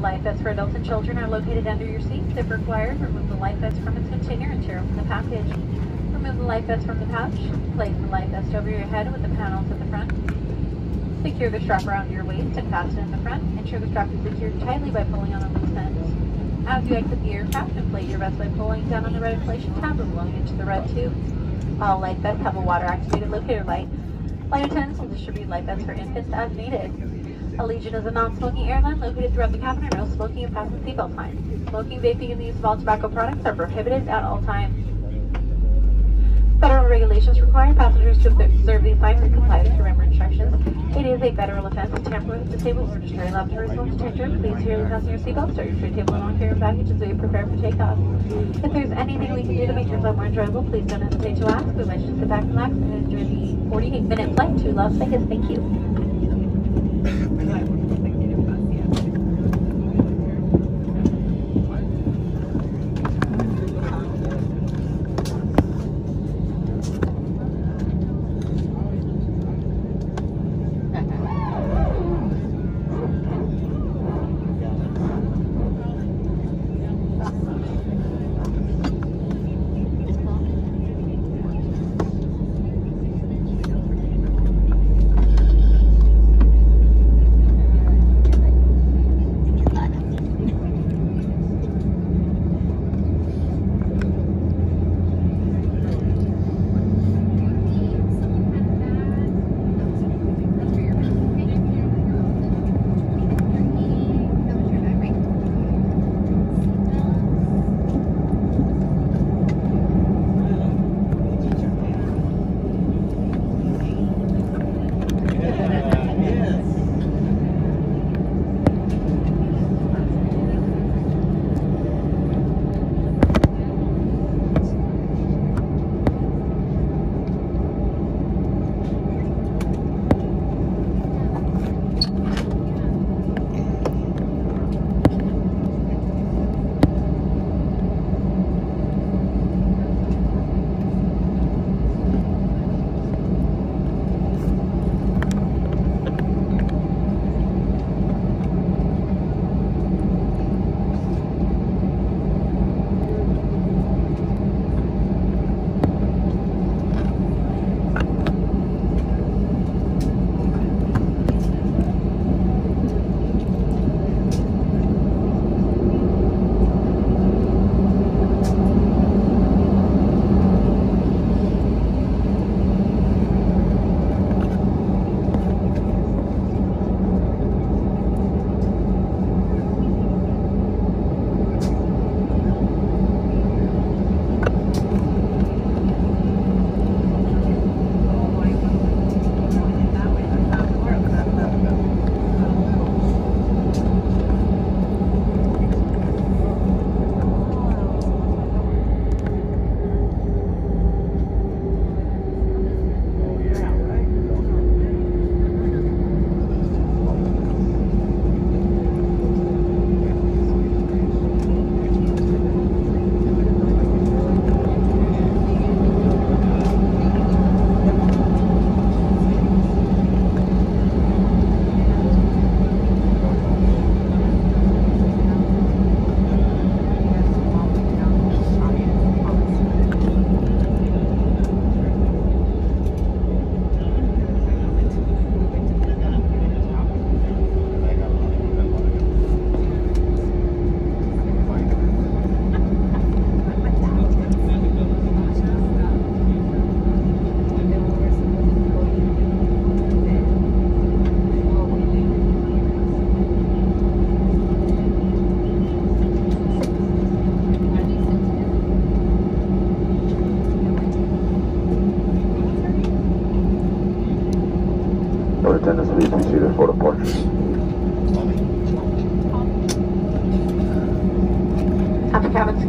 Life vests for adults and children are located under your seats. If required, remove the life vest from its container and tear open the package. Remove the life vest from the pouch. Place the life vest over your head with the panels at the front. Secure the strap around your waist and fasten in the front. Ensure the strap is secured tightly by pulling on the loose ends. As you exit the aircraft, inflate your vest by pulling down on the red inflation tab and blowing into the red tube. All life vests have a water-activated locator light. Flight attendants will distribute life vests for infants as needed. Allegiant is a non-smoking airline located throughout the cabin and no smoking and fasten seatbelt signs. Smoking, vaping, and the use of all tobacco products are prohibited at all times. Federal regulations require passengers to observe these signs and comply with your member instructions. It is a federal offense to tamper with, disable, or destroy laptops while detention. Please fasten your seatbelt, start your tray table, and all carry baggage as we prepare for takeoff. If there's anything we can do to make your flight more enjoyable, please don't hesitate to ask. We wish you to sit back, relax, and enjoy the 48-minute flight to Las Vegas. Thank you.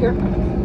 Secure.